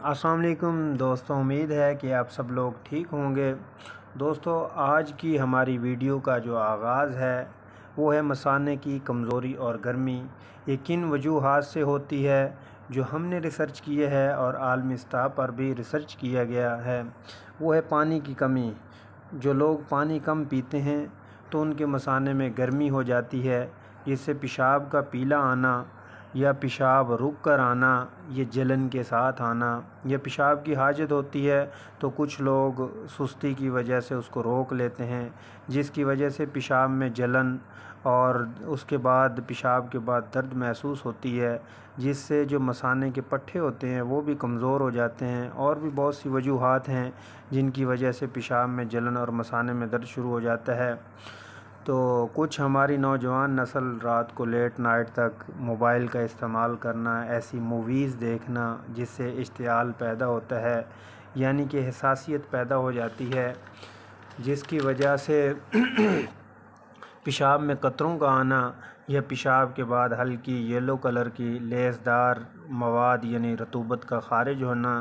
असलकुम दोस्तों, उम्मीद है कि आप सब लोग ठीक होंगे। दोस्तों, आज की हमारी वीडियो का जो आगाज़ है, वो है मसाने की कमज़ोरी और गर्मी। ये किन वजूहत से होती है, जो हमने रिसर्च किए है और आलमी सतह पर भी रिसर्च किया गया है, वो है पानी की कमी। जो लोग पानी कम पीते हैं तो उनके मसाने में गर्मी हो जाती है, जिससे पेशाब का पीला आना या पेशाब रुक कर आना, या जलन के साथ आना। या पेशाब की हाजत होती है तो कुछ लोग सुस्ती की वजह से उसको रोक लेते हैं, जिसकी वजह से पेशाब में जलन और उसके बाद, पेशाब के बाद दर्द महसूस होती है, जिससे जो मसाने के पट्टे होते हैं वो भी कमज़ोर हो जाते हैं और भी बहुत सी वजूहत हैं जिनकी वजह से पेशाब में जलन और मसाने में दर्द शुरू हो जाता है। तो कुछ हमारी नौजवान नस्ल रात को लेट नाइट तक मोबाइल का इस्तेमाल करना, ऐसी मूवीज़ देखना जिससे इश्तियाल पैदा होता है, यानी कि हसासीत पैदा हो जाती है, जिसकी वजह से पेशाब में कतरों का आना या पेशाब के बाद हल्की येलो कलर की लेसदार मवाद यानी रतूबत का खारिज होना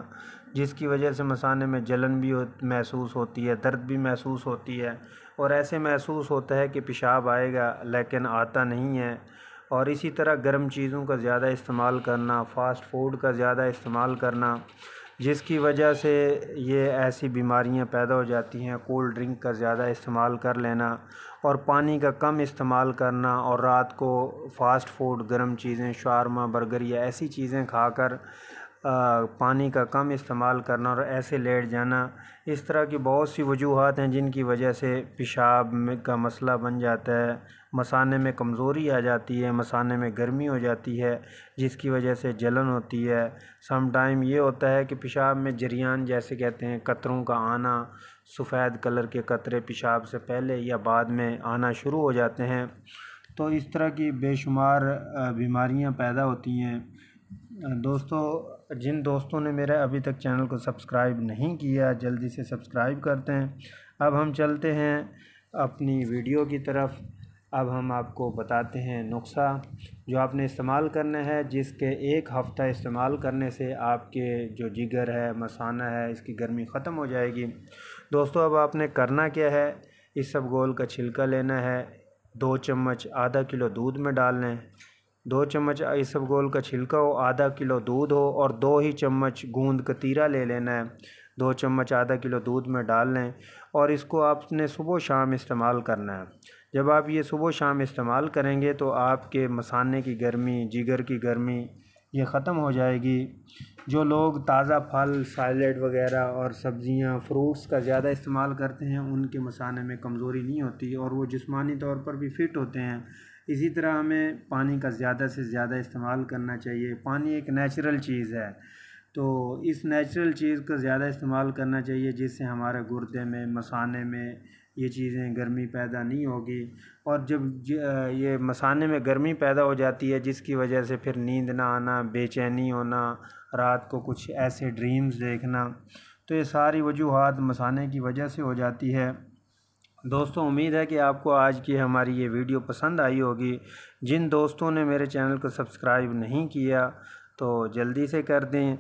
जिसकी वजह से मसाने में जलन भी हो, महसूस होती है दर्द भी महसूस होती है। और ऐसे महसूस होता है कि पेशाब आएगा लेकिन आता नहीं है। और इसी तरह गर्म चीज़ों का ज़्यादा इस्तेमाल करना फ़ास्ट फ़ूड का ज़्यादा इस्तेमाल करना जिसकी वजह से ये ऐसी बीमारियाँ पैदा हो जाती हैं कोल्ड ड्रिंक का ज़्यादा इस्तेमाल कर लेना और पानी का कम इस्तेमाल करना और रात को फ़ास्ट फ़ूड गर्म चीज़ें शारमा बर्गर या ऐसी चीज़ें खाकर पानी का कम इस्तेमाल करना और ऐसे लेट जाना। इस तरह की बहुत सी वजूहत हैं जिनकी वजह से पेशाब में का मसला बन जाता है। मसाने में कमज़ोरी आ जाती है, मसाने में गर्मी हो जाती है, जिसकी वजह से जलन होती है। सम टाइम ये होता है कि पेशाब में जरियान जैसे कहते हैं, कतरों का आना, सफ़ेद कलर के कतरे पेशाब से पहले या बाद में आना शुरू हो जाते हैं। तो इस तरह की बेशुमार बीमारियाँ पैदा होती हैं। दोस्तों, जिन दोस्तों ने मेरा अभी तक चैनल को सब्सक्राइब नहीं किया, जल्दी से सब्सक्राइब करते हैं। अब हम चलते हैं अपनी वीडियो की तरफ़। अब हम आपको बताते हैं नुस्खा जो आपने इस्तेमाल करना है, जिसके एक हफ़्ता इस्तेमाल करने से आपके जो जिगर है, मसाना है, इसकी गर्मी ख़त्म हो जाएगी। दोस्तों, अब आपने करना क्या है? इस सब गोल का छिलका लेना है। दो चम्मच आधा किलो दूध में डाल लें दो चम्मच इसबगोल का छिलका हो, आधा किलो दूध हो और दो ही चम्मच गूंद कतीरा ले लेना है। दो चम्मच आधा किलो दूध में डाल लें और इसको आपने सुबह शाम इस्तेमाल करना है। जब आप ये सुबह शाम इस्तेमाल करेंगे तो आपके मसाने की गर्मी, जिगर की गर्मी, ये ख़त्म हो जाएगी। जो लोग ताज़ा फल, सैलड वगैरह और सब्ज़ियाँ, फ्रूट्स का ज़्यादा इस्तेमाल करते हैं, उनके मसाने में कमज़ोरी नहीं होती और वो जिस्मानी तौर पर भी फ़िट होते हैं। इसी तरह हमें पानी का ज़्यादा से ज़्यादा इस्तेमाल करना चाहिए। पानी एक नेचुरल चीज़ है। तो इस नेचुरल चीज़ का ज़्यादा इस्तेमाल करना चाहिए, जिससे हमारे गुर्दे में, मसाने में ये चीज़ें गर्मी पैदा नहीं होगी। और जब ये मसाने में गर्मी पैदा हो जाती है, जिसकी वजह से फिर नींद ना आना, बेचैनी होना, रात को कुछ ऐसे ड्रीम्स देखना तो ये सारी वजूहत मसाने की वजह से हो जाती है। दोस्तों, उम्मीद है कि आपको आज की हमारी ये वीडियो पसंद आई होगी। जिन दोस्तों ने मेरे चैनल को सब्सक्राइब नहीं किया तो जल्दी से कर दें।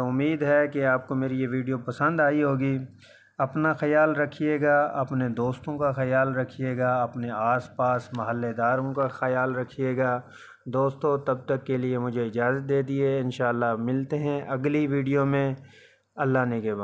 उम्मीद है कि आपको मेरी ये वीडियो पसंद आई होगी। अपना ख्याल रखिएगा, अपने दोस्तों का ख्याल रखिएगा, अपने आसपास महल्लेदारों का ख्याल रखिएगा। दोस्तों, तब तक के लिए मुझे इजाज़त दे दिए। इन मिलते हैं अगली वीडियो में। अल्लाह ने के